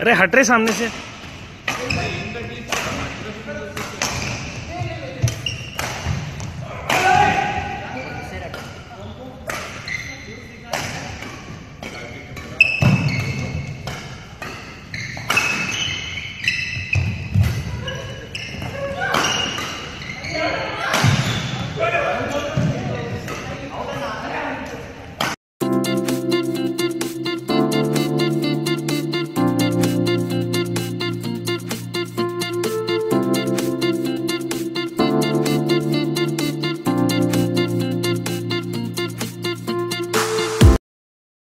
अरे हट रहे सामने से।